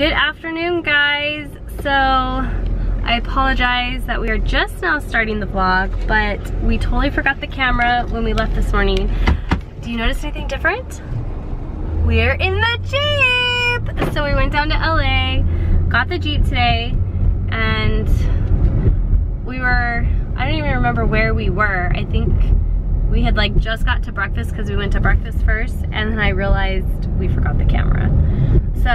Good afternoon, guys. So, I apologize that we are just now starting the vlog, but we totally forgot the camera when we left this morning. Do you notice anything different? We're in the Jeep! So we went down to LA, got the Jeep today, and we were, I don't even remember where we were. I think we had like just got to breakfast because we went to breakfast first, and then I realized we forgot the camera. So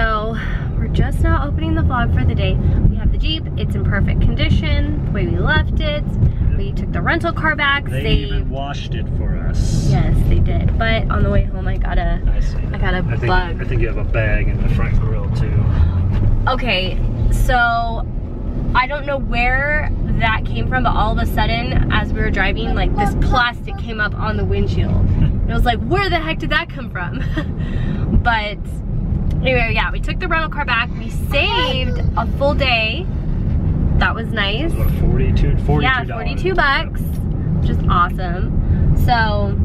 now opening the vlog for the day. We have the Jeep, it's in perfect condition, the way we left it. We took the rental car back, They saved. even washed it for us. Yes, they did. But on the way home, I got a, I got a I think, bug. I think you have a bag in the front grill too. Okay, so I don't know where that came from, but all of a sudden, as we were driving, like this plastic came up on the windshield. And I was like, where the heck did that come from? but anyway, yeah, we took the rental car back. We saved a full day. That was nice. What, 42, 42 Yeah, 42 bucks, which is awesome. So,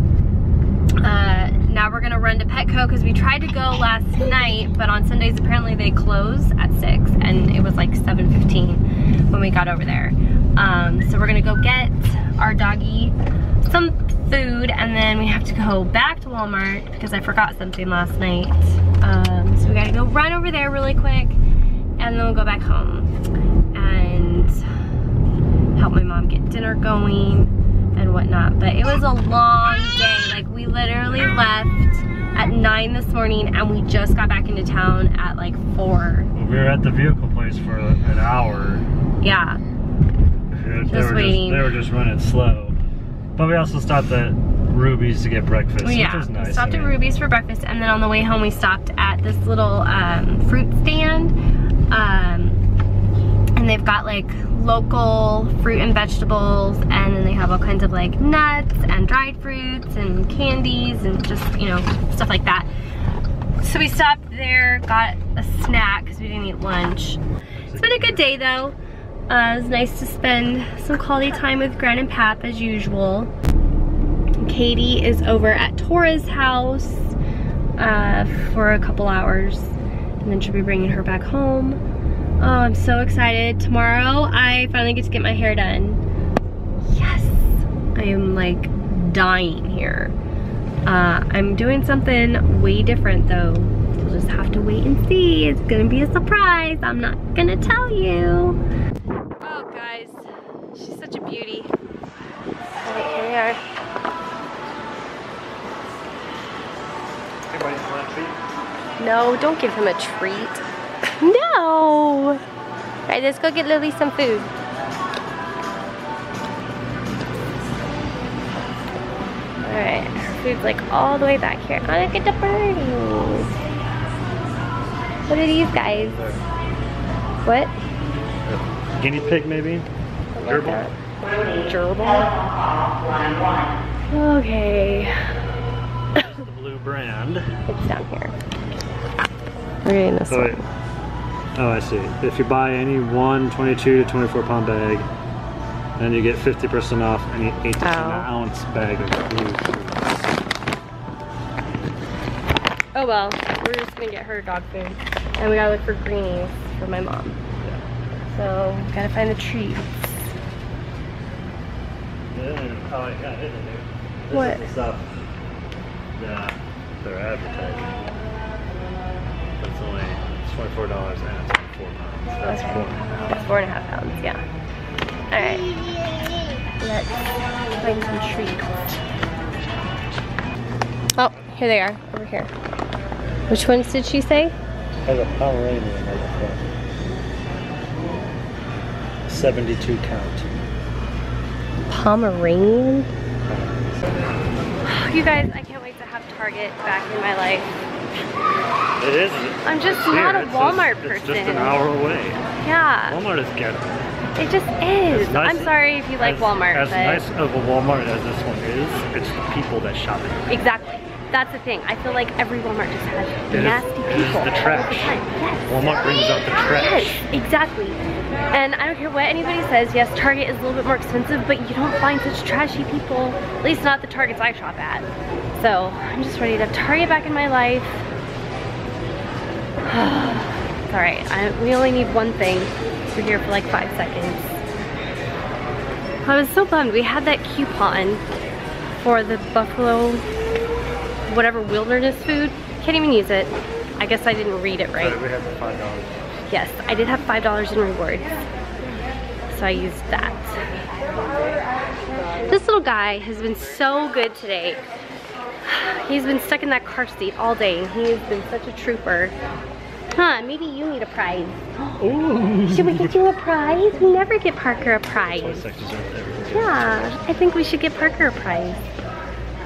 uh, now we're gonna run to Petco because we tried to go last night, but on Sundays apparently they close at 6 and it was like 7.15 when we got over there. Um, so we're gonna go get our doggy some food and then we have to go back to Walmart because I forgot something last night. Um, so we gotta go run over there really quick and then we'll go back home and help my mom get dinner going and whatnot. But it was a long day. Like we literally left at nine this morning and we just got back into town at like four. We were at the vehicle place for an hour. Yeah, They Just were waiting. Just, they were just running slow. But we also stopped at Ruby's to get breakfast, well, yeah. nice. We stopped I at Ruby's for breakfast and then on the way home we stopped at this little um, fruit stand. Um, and they've got like local fruit and vegetables and then they have all kinds of like nuts and dried fruits and candies and just you know stuff like that so we stopped there got a snack because we didn't eat lunch it's been a good day though uh, it was nice to spend some quality time with Gran and Pap as usual Katie is over at Tora's house uh, for a couple hours and then she'll be bringing her back home Oh, I'm so excited. Tomorrow, I finally get to get my hair done. Yes! I am like dying here. Uh, I'm doing something way different though. You'll just have to wait and see. It's gonna be a surprise. I'm not gonna tell you. Oh, guys. She's such a beauty. Alright, here we are. Everybody's want a treat? No, don't give him a treat. No! Alright, let's go get Lily some food. Alright, food's like all the way back here. Oh, look at the birdies. What are these guys? What? Guinea pig, maybe? Oh Gerbil? Gerbil? Okay. That's The blue brand. It's down here. We're getting this Oh, one. Oh, I see. If you buy any one 22 to 24 pound bag, then you get 50% off any 8 to 10 Oh. ounce bag of blue. Oh well, we're just gonna get her dog food. And we gotta look for greenies for my mom. So, gotta find the treats. Yeah, yeah, it is. This What? is the stuff that they're advertising. It's only it's $24 and it's 4 pounds. That's Okay. four and a half. That's four and a half pounds, yeah. Alright. Let's find some treats. Oh, here they are, over here. Which ones did she say? Has a Pomeranian on the 72 count. Pomeranian? You guys, I can't wait to have Target back in my life. It is. I'm just here. not a It's Walmart just, person. It's just an hour away. Yeah, Walmart is ghetto. it just is. Nice- I'm sorry if you like as, Walmart, As but nice of a Walmart as this one is, it's the people that shop it. exactly. That's the thing. I feel like every Walmart just has It is- nasty it is people the trash. time. Yes. Walmart brings out the trash. Yes, exactly. And I don't care what anybody says, yes, Target is a little bit more expensive, but you don't find such trashy people, at least not the Targets I shop at. So I'm just ready to have Target back in my life. It's all right. I, we only need one thing. We're here for like five seconds. I was so bummed. We had that coupon for the buffalo, whatever wilderness food. Can't even use it. I guess I didn't read it right. we have the five dollars. Yes, I did have $5 in rewards. So I used that. This little guy has been so good today. He's been stuck in that car seat all day he has been such a trooper. Huh, maybe you need a prize. Ooh. Should we get you a prize? We never get Parker a prize. section's right there. Yeah, I think we should get Parker a prize.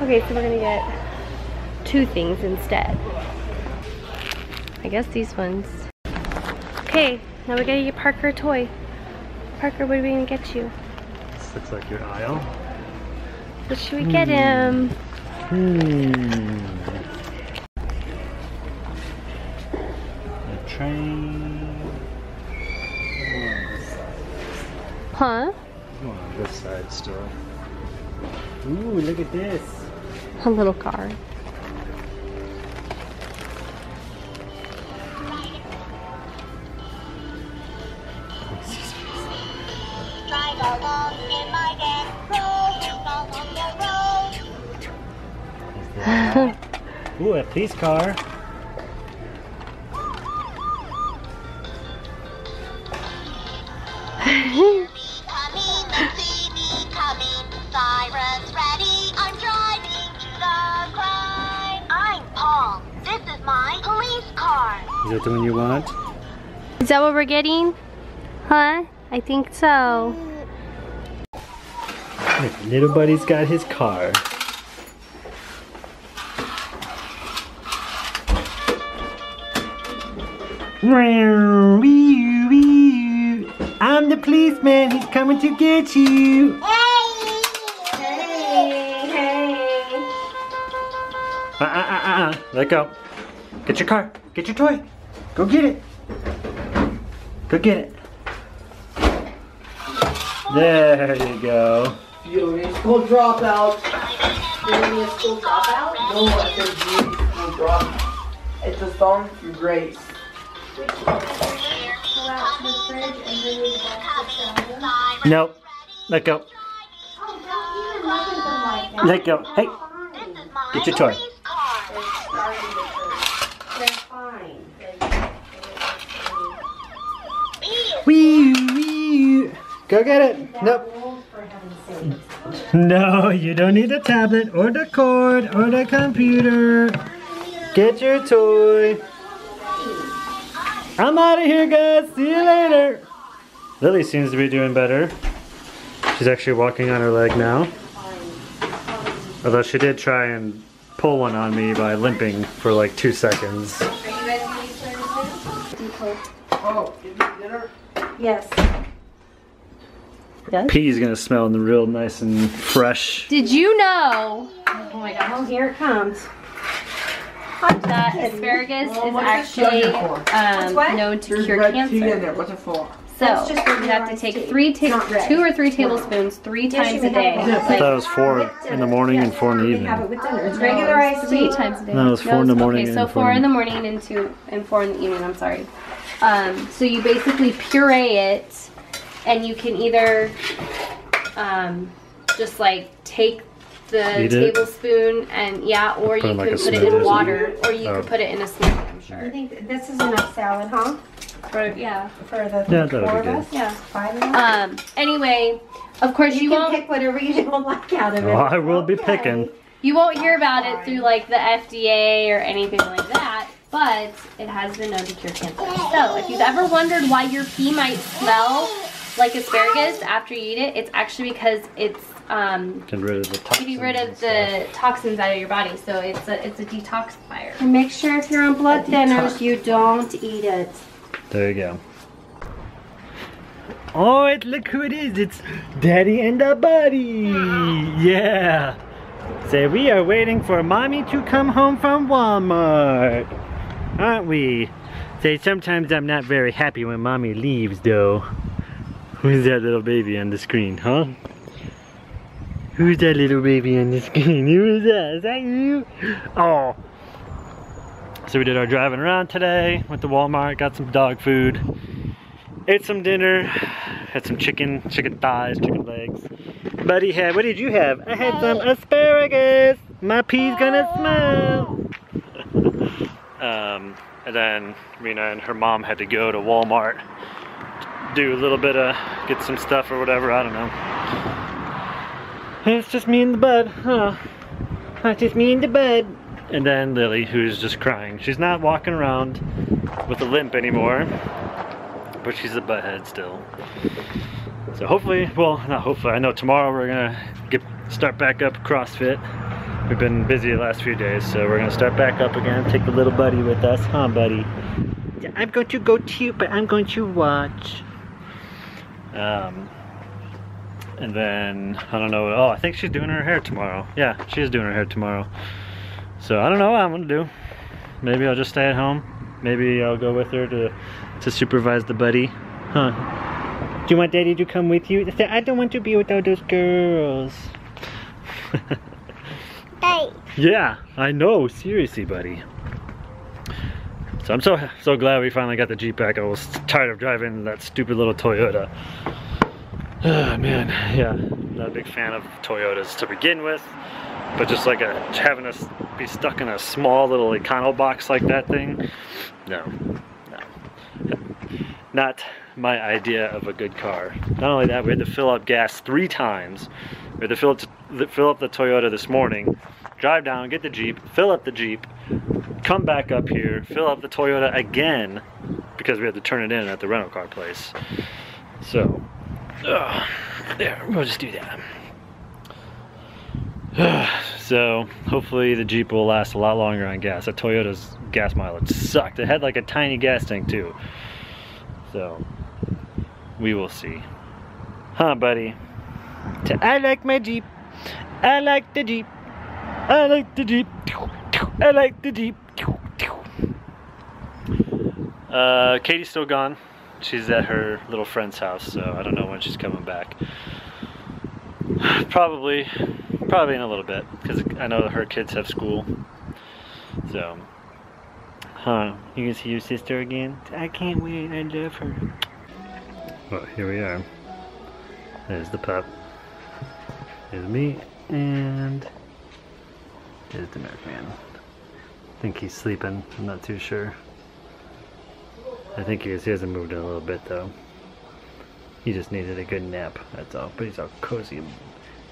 Okay, so we're gonna get two things instead. I guess these ones. Okay, now we gotta get Parker a toy. Parker, what are we gonna get you? This looks like your aisle. What should we get him? Hmm. A train. Huh? Go on this side still. Ooh, look at this. A little car. Paul. This police car. Is that the one you want? Is that what we're getting? Huh? I think so. Look, little buddy's got his car. I'm the policeman. He's coming to get you. Hey, hey. Uh, uh, uh, uh, uh. Let go. Get your car. Get your toy. Go get it. Go get it. There you go. You need school dropout. You need a school dropout? No, I said you need school dropout. It's a song from Grace. Nope. Let go. Let go. Hey, get your toy. Wee wee. Go get it. Nope. No, you don't need the tablet or the cord or the computer. Get your toy. I'm out of here, guys. See you later. Lily seems to be doing better. She's actually walking on her leg now. Although she did try and pull one on me by limping for like two seconds. Oh, give me dinner? Yes. Pea's gonna smell real nice and fresh. Did you know? Oh my god, oh, here it comes. That asparagus Oh, is actually um, known to There's cure red tea in cancer. there. What's it for? So you have to take three, ta- two or three tablespoons three times a day. I thought it was four in the morning and four in the evening. It's regular iced Three times a day. No, it was four in the morning Okay, so and four four in- in the morning and two and four in the evening. I'm sorry. Um, so you basically puree it, and you can either um, just like take the Eat it? tablespoon and yeah, or Put you in like can a put it smoothie. in water, or you Oh. can put it in a smoothie. I'm I sure. think this is enough salad, huh? For, yeah, For the Yeah, that'll four be of good. us? yeah. Five of us? Um, anyway, of course you, You can won't pick whatever you don't like out of it. Oh, I will be Okay. picking. you won't hear about it through like the FDA or anything like that, but it has been known to cure cancer. So if you've ever wondered why your pee might smell like asparagus after you eat it, it's actually because it's um, Get rid of the toxins. getting rid of the toxins out of your body. So it's a it's a detoxifier. And make sure if you're on blood thinners, you don't eat it. There you go. Oh, it, look who it is. It's Daddy and the Buddy. Yeah. Say, we are waiting for Mommy to come home from Walmart. Aren't we? Say, sometimes I'm not very happy when Mommy leaves, though. Who's that little baby on the screen, huh? Who's that little baby on the screen? Who is that? Is that you? Oh. So we did our driving around today, went to Walmart, got some dog food, ate some dinner, had some chicken, chicken thighs, chicken legs. Buddy had, what did you have? I had some asparagus. My pee's gonna smell. um, and then Rhena and her mom had to go to Walmart, do a little bit of, get some stuff or whatever, I don't know. It's just me and the bud, huh? It's just me and the bud. And then Lily, who's just crying. She's not walking around with a limp anymore, but she's a butthead still. So hopefully, well, not hopefully, I know tomorrow we're gonna get start back up CrossFit. We've been busy the last few days, so we're gonna start back up again, take the little buddy with us, huh buddy? I'm going to go too, but I'm going to watch. Um, and then, I don't know, oh, I think she's doing her hair tomorrow. Yeah, she's doing her hair tomorrow. So I don't know what I'm gonna do. Maybe I'll just stay at home. Maybe I'll go with her to, to supervise the buddy. Huh. Do you want daddy to come with you? I don't want to be with all those girls. Hey. Yeah, I know. Seriously, buddy. So I'm so so glad we finally got the Jeep back. I was tired of driving that stupid little Toyota. Oh man, yeah, not a big fan of Toyotas to begin with, but just like a having us be stuck in a small little econo box like that thing, no, no, not my idea of a good car. Not only that, we had to fill up gas three times. We had to fill, it fill up the Toyota this morning, drive down, get the Jeep, fill up the Jeep, come back up here, fill up the Toyota again, because we had to turn it in at the rental car place. So, ugh, there, we'll just do that. so, hopefully the Jeep will last a lot longer on gas. That Toyota's gas mileage sucked. It had like a tiny gas tank too. So, we will see. Huh, buddy? I like my Jeep. I like the Jeep. I like the Jeep. I like the Jeep. Uh, Katie's still gone. She's at her little friend's house, so I don't know when she's coming back. Probably, probably in a little bit, because I know her kids have school. So, huh? You can see your sister again? I can't wait. I love her. Well, here we are. There's the pup. There's me, and there's the milkman. I think he's sleeping. I'm not too sure. I think he, is, he hasn't moved in a little bit though. He just needed a good nap. That's all. But he's all cozy,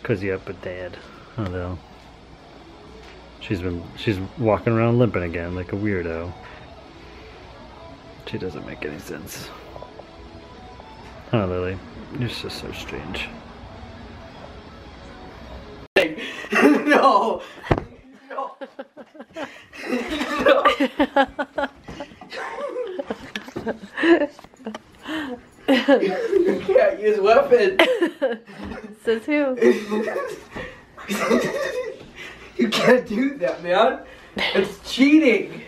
cozy up with Dad. Although she's been she's walking around limping again like a weirdo. She doesn't make any sense. Huh, Lily? You're just so strange. no. No. you can't use weapons. Says who? you can't do that, man. It's cheating.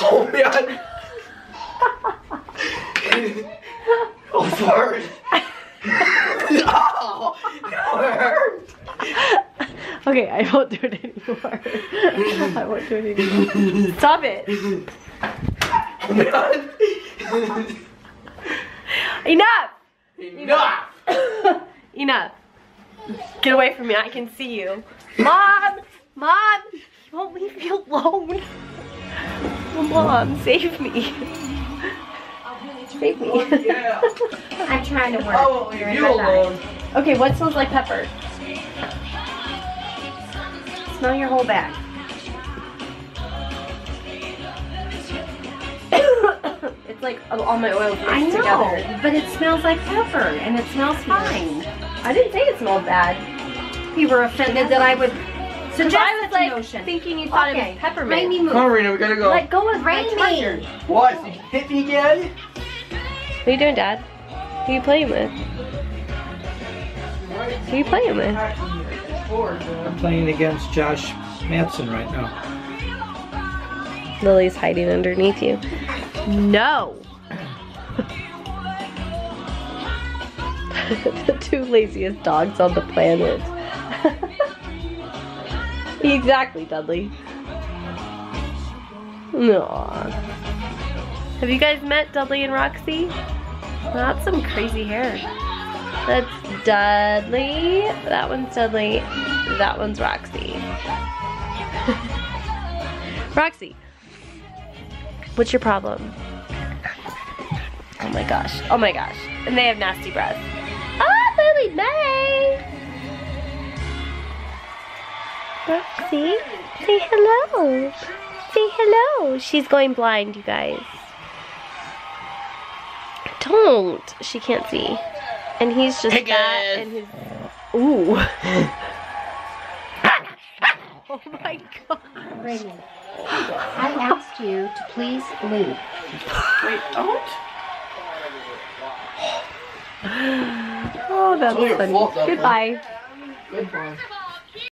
oh man. oh fart. no, no, it hurt. Okay, I won't do it anymore. I won't do it anymore. Stop it. Oh. Enough! Enough. Enough. Get away from me, I can see you. Mom! Mom! You won't leave me alone. Mom, save me. Save me. I'm trying to work. Oh, In you alone. Okay, what smells like pepper? Smell your whole bag. it's like all my oils I know, together. but it smells like pepper, and it smells fine. I didn't say it smelled bad. You were offended that I would suggest I was like a notion. thinking you thought it okay, was peppermint. Rain me move. Come on, Rhena, we gotta go. Let go of my Rain What? Did you hit me again? What are you doing, Dad? Who are you playing with? Who are you playing with? I'm playing against Josh Matson right now. Lily's hiding underneath you. No! the two laziest dogs on the planet. exactly, Dudley. Aww. Have you guys met Dudley and Roxy? That's some crazy hair. That's Dudley. That one's Dudley. That one's Roxy. Roxy, what's your problem? Oh my gosh. Oh my gosh. And they have nasty breath. Ah, Lily May! Roxy, say hello. Say hello. She's going blind, you guys. Don't. She can't see. And he's just fat and his. Ooh. oh my god. Raymond, I asked you to please leave. Wait, don't. Oh, that's all your funny. fault, Dublin. Goodbye. Goodbye.